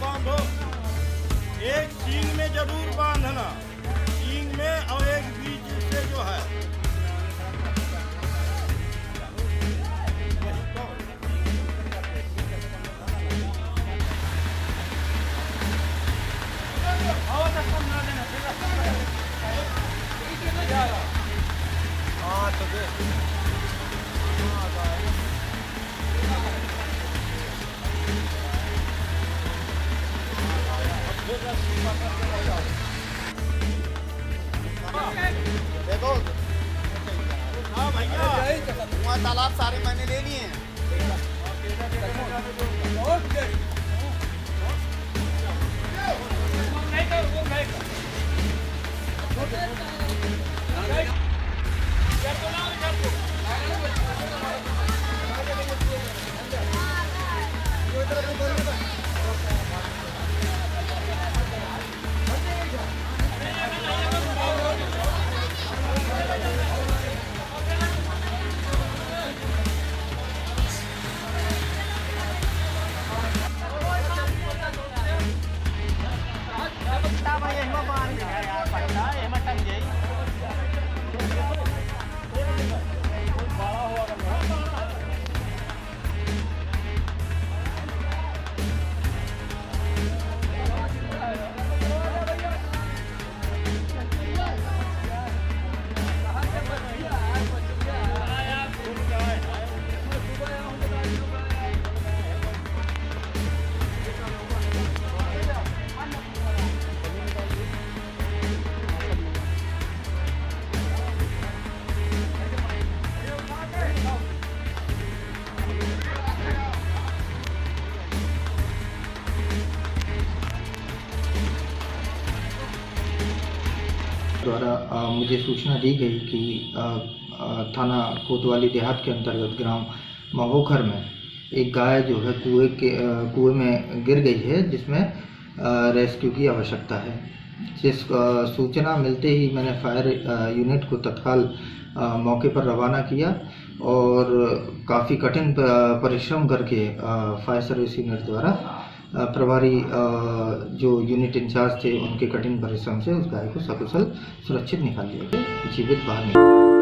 बांधो एक चीन में ज़रूर बांधना, चीन में और एक बीच से जो है। हाँ तो देखो हाँ भैया कुआं तालाब सारे मैंने ले लिए हैं द्वारा मुझे सूचना दी गई कि थाना कोतवाली देहात के अंतर्गत ग्राम महोखर में एक गाय जो है कुएँ के कुएँ में गिर गई है, जिसमें रेस्क्यू की आवश्यकता है। जिस सूचना मिलते ही मैंने फायर यूनिट को तत्काल मौके पर रवाना किया और काफ़ी कठिन परिश्रम करके फायर सर्विस यूनिट द्वारा प्रभारी जो यूनिट इंचार्ज थे, उनके कठिन परिश्रम से उस गाय को सकुशल सुरक्षित निकाल लिया गया। जीवित बाहर निकाल।